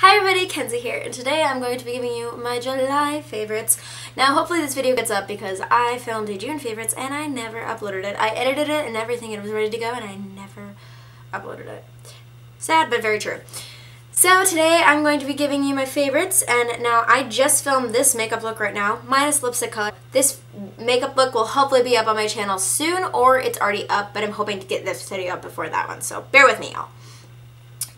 Hi everybody, Kenzie here, and today I'm going to be giving you my July favorites. Now hopefully this video gets up because I filmed a June favorites and I never uploaded it. I edited it and everything it was ready to go and I never uploaded it. Sad, but very true. So today I'm going to be giving you my favorites and now I just filmed this makeup look right now, minus lipstick color. This makeup look will hopefully be up on my channel soon or it's already up, but I'm hoping to get this video up before that one, so bear with me y'all.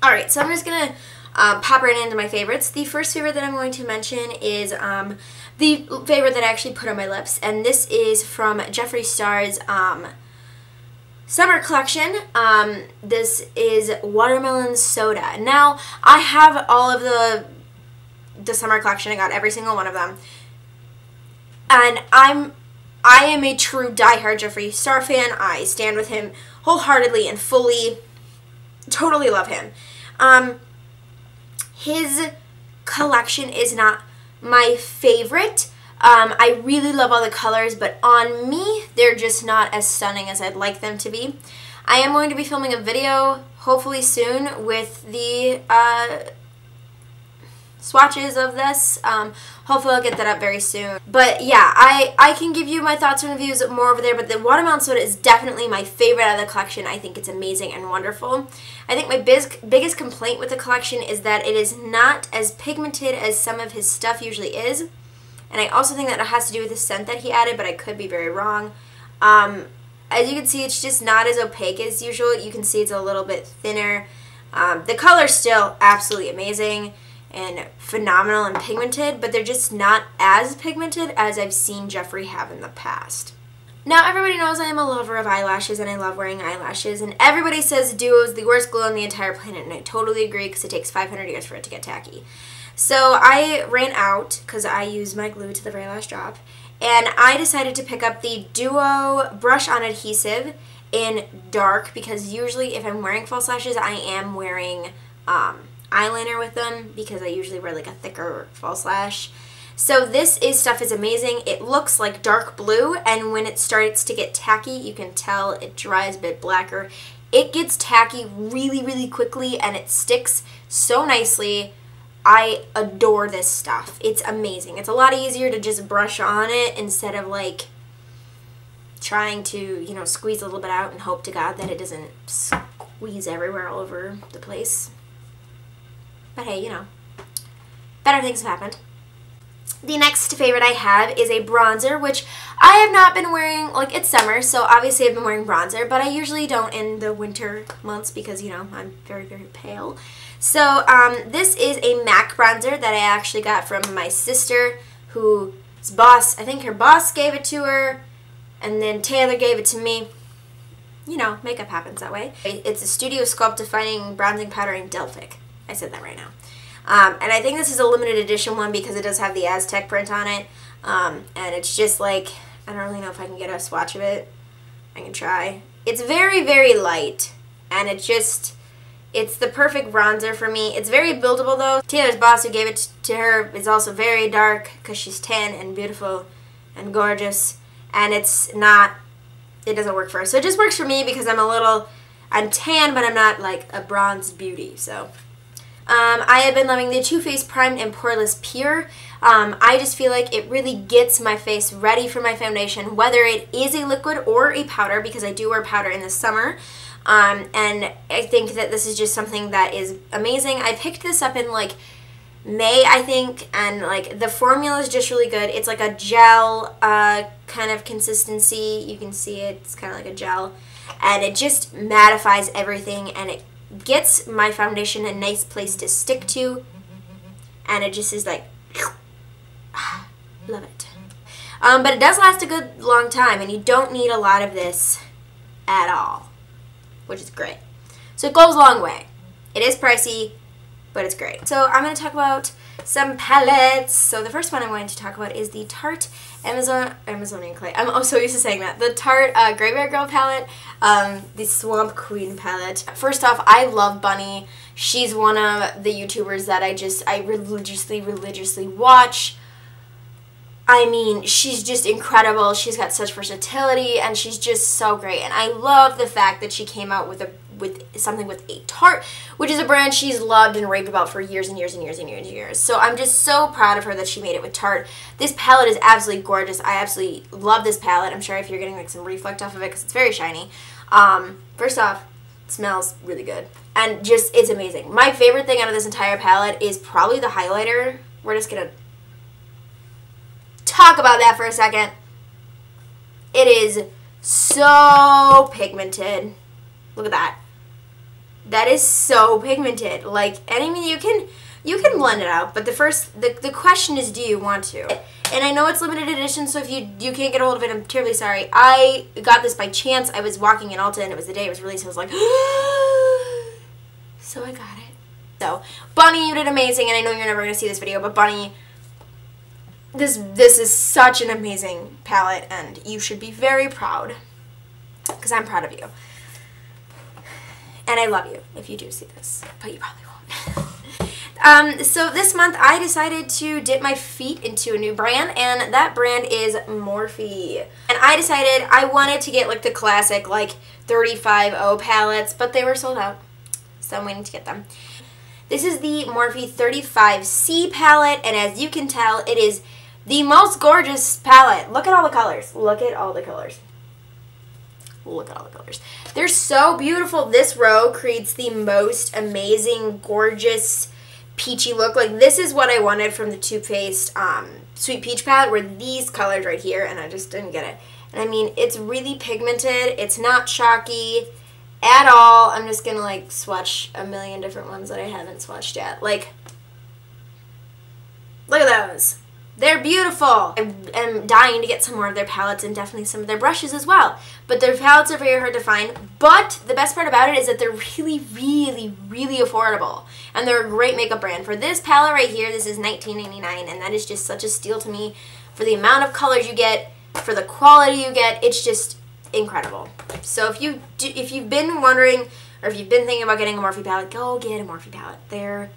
Alright, so I'm just to um, pop right into my favorites. The first favorite that I'm going to mention is um, the favorite that I actually put on my lips, and this is from Jeffree Star's um, summer collection. Um, this is Watermelon Soda. Now, I have all of the the summer collection. I got every single one of them. And I'm I am a true diehard Jeffree Star fan. I stand with him wholeheartedly and fully totally love him. Um, his collection is not my favorite. Um, I really love all the colors, but on me, they're just not as stunning as I'd like them to be. I am going to be filming a video, hopefully soon, with the uh, swatches of this. Um, hopefully I'll get that up very soon. But yeah, I, I can give you my thoughts and reviews more over there, but the Watermelon Soda is definitely my favorite out of the collection. I think it's amazing and wonderful. I think my biz biggest complaint with the collection is that it is not as pigmented as some of his stuff usually is. And I also think that it has to do with the scent that he added, but I could be very wrong. Um, as you can see, it's just not as opaque as usual. You can see it's a little bit thinner. Um, the color's still absolutely amazing and phenomenal and pigmented, but they're just not as pigmented as I've seen Jeffree have in the past. Now, everybody knows I am a lover of eyelashes and I love wearing eyelashes, and everybody says Duo is the worst glue on the entire planet, and I totally agree because it takes 500 years for it to get tacky. So I ran out because I use my glue to the very last drop, and I decided to pick up the Duo Brush On Adhesive in dark because usually if I'm wearing false lashes, I am wearing um, eyeliner with them because I usually wear like a thicker false lash. So this is stuff is amazing. It looks like dark blue and when it starts to get tacky, you can tell it dries a bit blacker. It gets tacky really, really quickly and it sticks so nicely. I adore this stuff. It's amazing. It's a lot easier to just brush on it instead of like trying to, you know, squeeze a little bit out and hope to God that it doesn't squeeze everywhere all over the place. But hey, you know, better things have happened. The next favorite I have is a bronzer, which I have not been wearing, like it's summer, so obviously I've been wearing bronzer, but I usually don't in the winter months because, you know, I'm very, very pale. So um, this is a MAC bronzer that I actually got from my sister, whose boss, I think her boss gave it to her, and then Taylor gave it to me. You know, makeup happens that way. It's a Studio Sculpt Defining Bronzing Powder in Delphic. I said that right now. Um, and I think this is a limited edition one because it does have the Aztec print on it. Um, and it's just like, I don't really know if I can get a swatch of it. I can try. It's very, very light. And it just, it's the perfect bronzer for me. It's very buildable though. Taylor's boss who gave it to her is also very dark because she's tan and beautiful and gorgeous. And it's not, it doesn't work for her. So it just works for me because I'm a little, I'm tan but I'm not like a bronze beauty. So um, I have been loving the Too Faced Primed and Poreless Pure. Um, I just feel like it really gets my face ready for my foundation, whether it is a liquid or a powder, because I do wear powder in the summer. Um, and I think that this is just something that is amazing. I picked this up in like May, I think, and like the formula is just really good. It's like a gel uh, kind of consistency. You can see it. It's kind of like a gel. And it just mattifies everything and it gets my foundation a nice place to stick to and it just is like love it. Um, but it does last a good long time and you don't need a lot of this at all which is great. So it goes a long way. It is pricey but it's great so I'm going to talk about some palettes so the first one I'm going to talk about is the Tarte Amazon Amazonian clay. I'm also used to saying that. The Tarte uh, Graveyard Girl palette, um, the Swamp Queen palette. First off, I love Bunny. She's one of the YouTubers that I just, I religiously, religiously watch. I mean, she's just incredible. She's got such versatility and she's just so great. And I love the fact that she came out with a with something with a Tarte, which is a brand she's loved and raved about for years and years and years and years and years. So I'm just so proud of her that she made it with Tarte. This palette is absolutely gorgeous. I absolutely love this palette. I'm sure if you're getting like some reflect off of it because it's very shiny. Um, first off, smells really good. And just, it's amazing. My favorite thing out of this entire palette is probably the highlighter. We're just going to talk about that for a second. It is so pigmented. Look at that. That is so pigmented. Like, and I mean, you can you can blend it out, but the first the, the question is, do you want to? And I know it's limited edition, so if you you can't get a hold of it, I'm terribly sorry. I got this by chance. I was walking in Ulta, and it was the day it was released. I was like, so I got it. So, Bunny, you did amazing, and I know you're never going to see this video, but Bunny, this this is such an amazing palette and you should be very proud because I'm proud of you. And I love you if you do see this, but you probably won't. um, so this month I decided to dip my feet into a new brand and that brand is Morphe. And I decided I wanted to get like the classic like 35O palettes, but they were sold out. So I'm waiting to get them. This is the Morphe 35C palette and as you can tell it is the most gorgeous palette. Look at all the colors. Look at all the colors. Look at all the colors. They're so beautiful. This row creates the most amazing, gorgeous, peachy look. Like, this is what I wanted from the Too Faced um, Sweet Peach palette, were these colors right here, and I just didn't get it. And I mean, it's really pigmented. It's not chalky at all. I'm just going to, like, swatch a million different ones that I haven't swatched yet. Like, look at those. They're beautiful. I am dying to get some more of their palettes and definitely some of their brushes as well. But their palettes are very hard to find. But the best part about it is that they're really, really, really affordable. And they're a great makeup brand. For this palette right here, this is $19.99 and that is just such a steal to me for the amount of colors you get, for the quality you get. It's just incredible. So if, you do, if you've been wondering or if you've been thinking about getting a Morphe palette, go get a Morphe palette. They're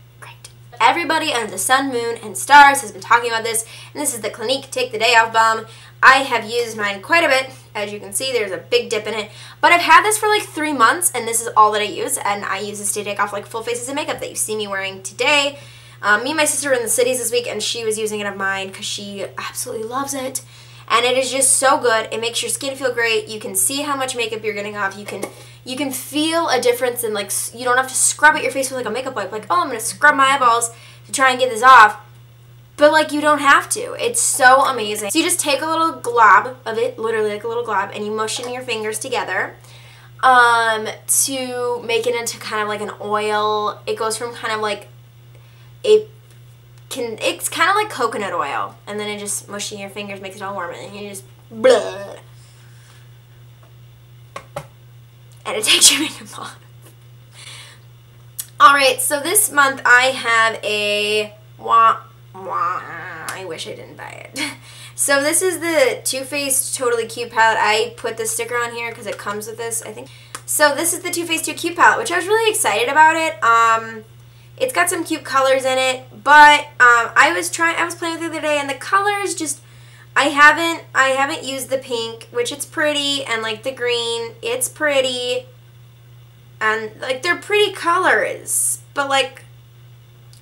Everybody under the sun, moon, and stars has been talking about this, and this is the Clinique Take the Day Off Balm. I have used mine quite a bit. As you can see, there's a big dip in it. But I've had this for like three months, and this is all that I use, and I use this to take off like full faces of makeup that you see me wearing today. Um, me and my sister were in the cities this week, and she was using it of mine because she absolutely loves it. And it is just so good. It makes your skin feel great. You can see how much makeup you're getting off. You can you can feel a difference in like you don't have to scrub at your face with like a makeup wipe like oh i'm gonna scrub my eyeballs to try and get this off but like you don't have to it's so amazing so you just take a little glob of it literally like a little glob and you motion your fingers together um to make it into kind of like an oil it goes from kind of like a can it's kind of like coconut oil and then it just mushing your fingers makes it all warm and you just blah and it takes you your makeup off. Alright, so this month I have a wah, wah, I wish I didn't buy it. So this is the Too Faced Totally Cute palette. I put the sticker on here because it comes with this, I think. So this is the Too Faced Too Cute palette, which I was really excited about it. Um, it's got some cute colors in it, but um, I was trying, I was playing with it the other day, and the colors just I haven't I haven't used the pink, which it's pretty, and like the green, it's pretty. And like they're pretty colors, but like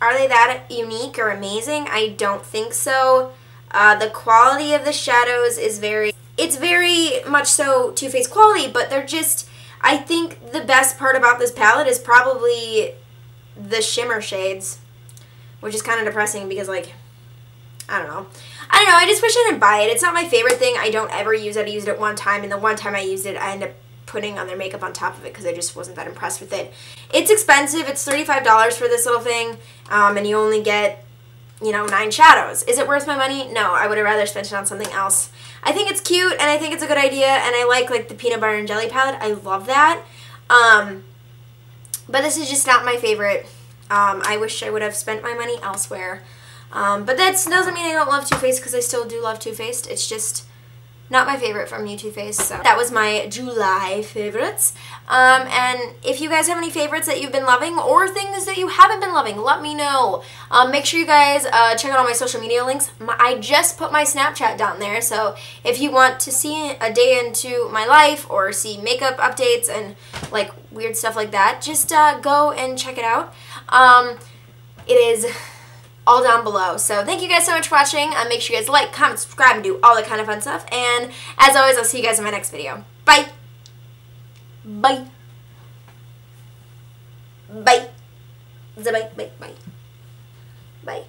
are they that unique or amazing? I don't think so. Uh, the quality of the shadows is very it's very much so Too Faced quality, but they're just I think the best part about this palette is probably the shimmer shades, which is kind of depressing because like I don't know. I don't know. I just wish I didn't buy it. It's not my favorite thing. I don't ever use it. I used it one time, and the one time I used it, I ended up putting on their makeup on top of it because I just wasn't that impressed with it. It's expensive. It's $35 for this little thing, um, and you only get, you know, nine shadows. Is it worth my money? No. I would have rather spent it on something else. I think it's cute, and I think it's a good idea, and I like, like, the peanut butter and jelly palette. I love that. Um, but this is just not my favorite. Um, I wish I would have spent my money elsewhere. Um, but that doesn't mean I don't love Too Faced because I still do love Too Faced. It's just, not my favorite from You Too Faced. So that was my July favorites. Um, and if you guys have any favorites that you've been loving or things that you haven't been loving, let me know. Um, make sure you guys uh, check out all my social media links. My, I just put my Snapchat down there, so if you want to see a day into my life or see makeup updates and like weird stuff like that, just uh, go and check it out. Um, it is all down below. So thank you guys so much for watching. Uh, make sure you guys like, comment, subscribe, and do all that kind of fun stuff. And as always, I'll see you guys in my next video. Bye. Bye. Bye. Bye. Bye. Bye. Bye.